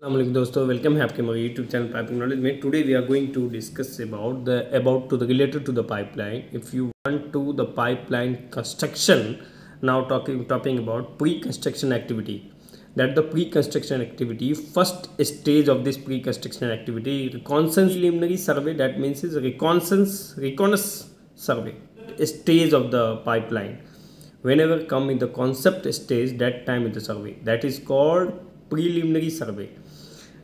Assalamualaikum दोस्तों welcome है आपके मेरे यूट्यूब चैनल पाइपिंग नॉलेज में today we are going to discuss about the about to the related to the pipeline if you want to the pipeline construction now talking talking about pre construction activity that the pre-construction activity first stage of this pre-construction activity reconnaissance preliminary survey that means is reconnaissance reconnaissance survey stage of the pipeline whenever come in the concept stage that time in the survey that is called preliminary survey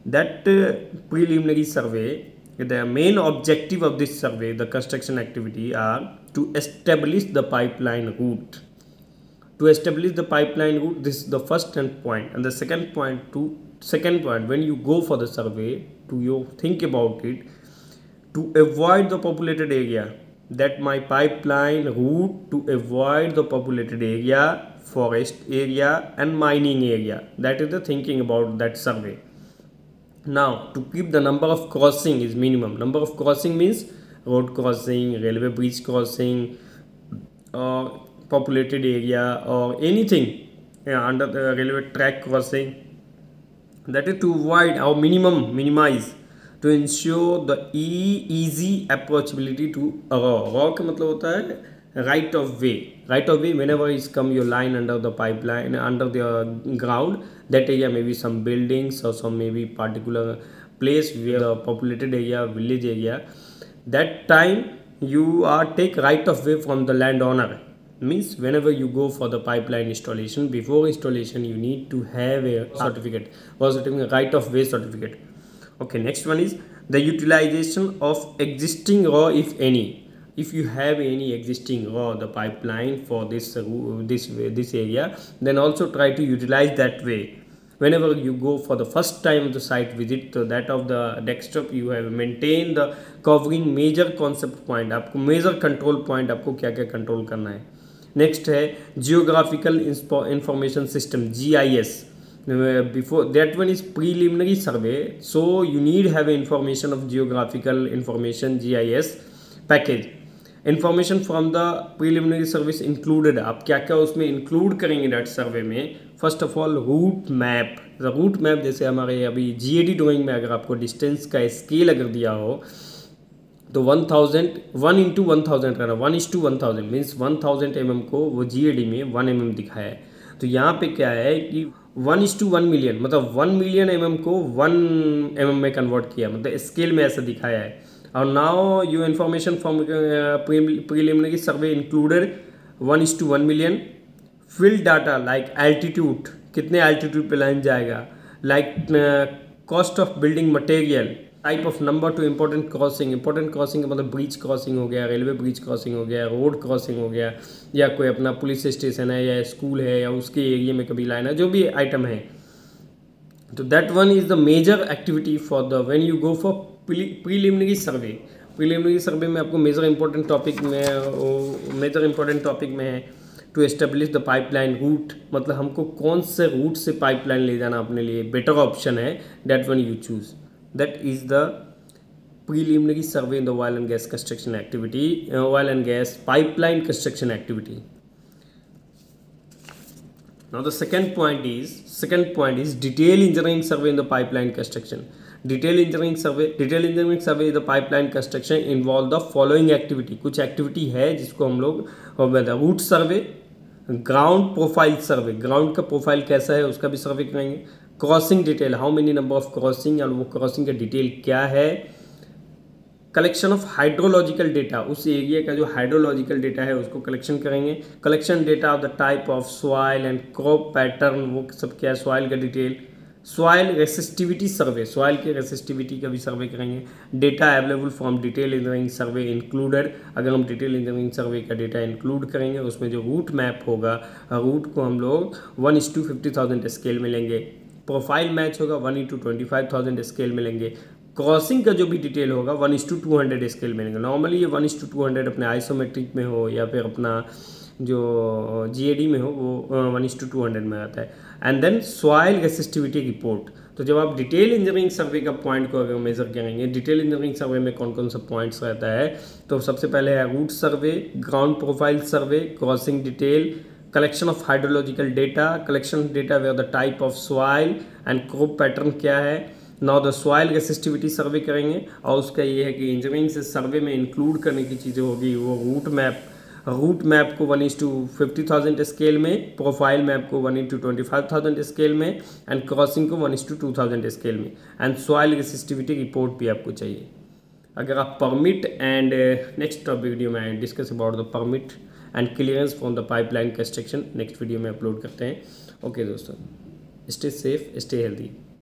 that uh, preliminary survey the main objective of this survey the construction activity are to establish the pipeline route. To establish the pipeline route this is the first end point. And the second point to second point when you go for the survey to you think about it? To avoid the populated area that my pipeline route to avoid the populated area forest area and mining area. That is the thinking about that survey now to keep the number of crossing is minimum number of crossing means road crossing railway bridge crossing or populated area or anything yeah, under the railway track crossing that is to avoid or minimum minimize to ensure the e easy approachability to a का मतलब होता है right of way. Right of way whenever is come your line under the pipeline under the ground that area may be some buildings or some maybe particular place where the populated area village area. That time you are take right of way from the landowner. Means whenever you go for the pipeline installation before installation you need to have a certificate. Or certificate right of way certificate. Okay next one is the utilization of existing raw if any if you have any existing raw the pipeline for this uh, this this area then also try to utilize that way whenever you go for the first time the site visit to that of the desktop you have maintained the covering major concept point आपको major control point आपको क्या क्या control करना है next है geographical information system GIS before that one is preliminary survey so you need have information of geographical information GIS package Information from the preliminary survey included आप क्या क्या उसमें इंक्लूड करेंगे डेट सर्वे में? First of all route map route map जैसे हमारे अभी जी ए drawing में अगर आपको डिस्टेंस का स्केल अगर दिया हो तो one thousand one into one thousand रहना one is to one thousand means one thousand M M को वो जी में वन एम mm दिखाया है। तो यहाँ पे क्या है कि one is to one million मतलब वन मिलियन एम एम को वन एम mm में कन्वर्ट किया मतलब स्केल में ऐसा दिखाया है। और now you information from preliminary survey included one is to one million field data like altitude कितने एल्टीट्यूड पे लाइन जाएगा? Like cost of building material type of number two important crossing important crossing मतलब bridge crossing हो गया railway bridge crossing हो गया road crossing हो गया, या कोई अपना पुलिस स्टेशन है, या स्कूल है, या उसके एरिए में कभी लाइन है, जो भी आइटम है। तो that one is the major activity for the when you go for preliminary survey preliminary survey में आपको मेजर इंपॉर्टेंट टॉपिक में मेजर इंपॉर्टेंट टॉपिक में है to establish the pipeline route मतलब हमको कौन से रूट से पाइपलाइन ले जाना अपने लिए बेटर ऑप्शन है that one you choose that is the preliminary survey in the oil and gas construction activity oil and gas pipeline construction activity now, the second point is, second point is detail engineering survey in the pipeline construction. Detail engineering survey detail engineering survey the pipeline construction involve the following activity कुछ activity है जिसको हम लोग route survey ground profile survey ground का profile कैसा है उसका भी सर्वे करेंगे. Crossing detail how many number of crossing और वो क्रॉसिंग का डिटेल क्या है? कलेक्शन ऑफ़ हाइड्रोलॉजिकल डेटा उस एरिया का जो हाइड्रोलॉजिकल डेटा है, उसको कलेक्शन करेंगे। Collection data of the type of soil and crop pattern वो सब क्या है? सॉइल का detail soil resistivity survey soil के रेसिस्टिविटी का भी सर्वे करेंगे। Data available from detail engineering survey included अगर हम डिटेल इंजीनियरिंग सर्वे का डेटा इंक्लूड करेंगे, उसमें जो रूट मैप होगा रूट को हम लोग one is to fifty thousand scale में लेंगे। प्रोफ़ाइल मैच होगा one into twenty five thousand scale में लेंगे। क्रॉसिंग का जो भी डिटेल होगा one is to two hundred scale में नॉर्मली ये one is to two hundred अपने आइसोमेट्रिक में हो या फिर अपना जो जीएडी में हो, वो one is to two hundred में आता है। And then soil resistivity report तो जब आप डिटेल इंजीनियरिंग सर्वे का पॉइंट को अगर मेजर करेंगे डिटेल इंजीनियरिंग सर्वे में कौन कौन सा पॉइंट्स रहता है तो सबसे पहले है route survey ground profile survey crossing detail collection of hydrological data collection data of the type of soil and crop pattern क्या है now the soil resistivity survey करेंगे और उसका ये है कि इंजीनियरिंग से सर्वे में इंक्लूड करने की चीज़ें होगी वो रूट मैप रूट मैप को one is to fifty thousand scale में प्रोफ़ाइल मैप को one into twenty five thousand scale में एंड क्रॉसिंग को one is to two thousand scale में. एंड सॉइल रेसिस्टिविटी रिपोर्ट भी आपको चाहिए। अगर आप परमिट एंड नेक्स्ट वीडियो में discuss about the permit and clearance from the pipeline construction next video में अपलोड करते हैं। ओके okay, दोस्तों स्टे सेफ़ स्टे हेल्दी